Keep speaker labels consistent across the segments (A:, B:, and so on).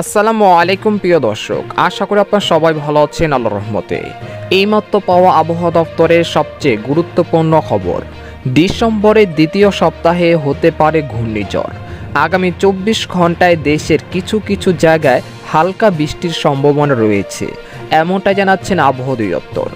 A: আসসালামু আলাইকুম, প্রিয় দর্শক। আশা করি আপনার সবাই ভালো আছেন আল্লাহ রহমতে। এইমাত্র পাওয়া আবহাওয়া দপ্তরের সবচেয়ে গুরুত্বপূর্ণ খবর, ডিসেম্বরের দ্বিতীয় সপ্তাহে হতে পারে ঘূর্ণিঝড়। আগামী চব্বিশ ঘন্টায় দেশের কিছু কিছু জায়গায় হালকা বৃষ্টির সম্ভাবনা রয়েছে এমনটা জানাচ্ছেন আবহাওয়া দপ্তর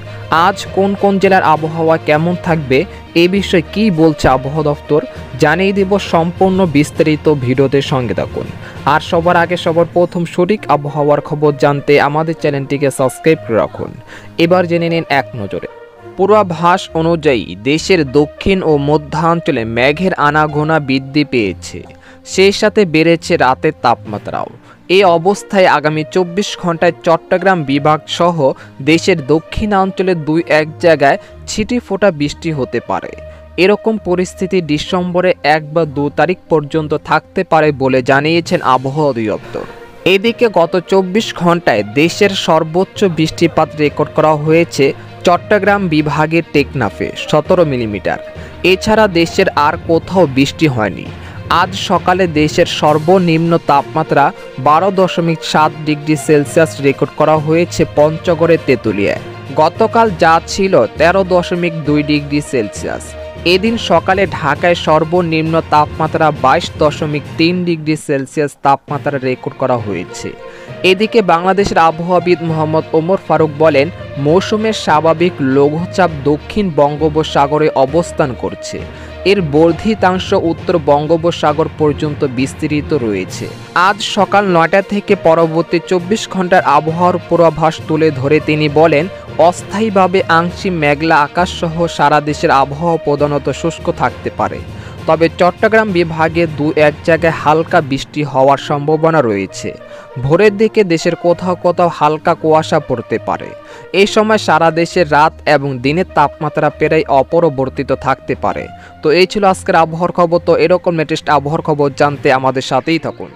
A: আজ কোন কোন জেলার আবহাওয়া কেমন থাকবে এ বিষয়ে কী বলছে আবহাওয়া দপ্তর জানিয়ে দেব সম্পূর্ণ বিস্তারিত ভিডিওতে সঙ্গে থাকুন। আর সবার আগে সবার প্রথম সঠিক আবহাওয়ার খবর জানতে আমাদের চ্যানেলটিকে সাবস্ক্রাইব করে রাখুন। এবার জেনে নিন এক নজরে। পূর্বাভাস অনুযায়ী দেশের দক্ষিণ ও মধ্যাঞ্চলে মেঘের আনাগোনা বৃদ্ধি পেয়েছে। সেই সাথে বেড়েছে রাতের তাপমাত্রাও। এই অবস্থায় আগামী চব্বিশ ঘন্টায় চট্টগ্রাম বিভাগ সহ দেশের দক্ষিণাঞ্চলের দুই এক জায়গায় ছিটি ফোটা বৃষ্টি হতে পারে। এরকম পরিস্থিতি ডিসেম্বরে এক বা দু তারিখ পর্যন্ত থাকতে পারে বলে জানিয়েছেন আবহাওয়া অধিদপ্তর। এদিকে গত চব্বিশ ঘন্টায় দেশের সর্বোচ্চ বৃষ্টিপাত রেকর্ড করা হয়েছে চট্টগ্রাম বিভাগের টেকনাফে, সতেরো মিলিমিটার। এছাড়া দেশের আর কোথাও বৃষ্টি হয়নি। আজ সকালে দেশের সর্বনিম্ন তাপমাত্রা বারো দশমিক সাত ডিগ্রি সেলসিয়াস রেকর্ড করা হয়েছে পঞ্চগড়ের তেঁতুলিয়ায়। গতকাল যা ছিল তেরো দশমিক দুই ডিগ্রি সেলসিয়াস। এদিন সকালে ঢাকায় সর্বনিম্ন তাপমাত্রা বাইশ দশমিক তিন ডিগ্রি সেলসিয়াস তাপমাত্রা রেকর্ড করা হয়েছে। এদিকে বাংলাদেশের আবহাওয়াবিদ মোহাম্মদ ওমর ফারুক বলেন, মৌসুমের স্বাভাবিক লঘুচাপ দক্ষিণ বঙ্গোপসাগরে অবস্থান করছে। এর বর্ধিতাংশ উত্তর বঙ্গোপসাগর পর্যন্ত বিস্তৃত রয়েছে। আজ সকাল নয়টা থেকে পরবর্তী চব্বিশ ঘণ্টার আবহাওয়ার পূর্বাভাস তুলে ধরে তিনি বলেন, অস্থায়ীভাবে আংশিক মেঘলা আকাশসহ সারা দেশের আবহাওয়া প্রধানত শুষ্ক থাকতে পারে। তবে চট্টগ্রাম বিভাগে দু এক জায়গায় হালকা বৃষ্টি হওয়ার সম্ভাবনা রয়েছে। ভোরের দিকে দেশের কোথাও কোথাও হালকা কুয়াশা পড়তে পারে। এই সময় সারা দেশে রাত এবং দিনের তাপমাত্রা প্রায় অপরবর্তিত থাকতে পারে। তো এই ছিল আজকের আবহাওয়ার খবর। তো এরকম লেটেস্ট আবহাওয়ার খবর জানতে আমাদের সাথেই থাকুন।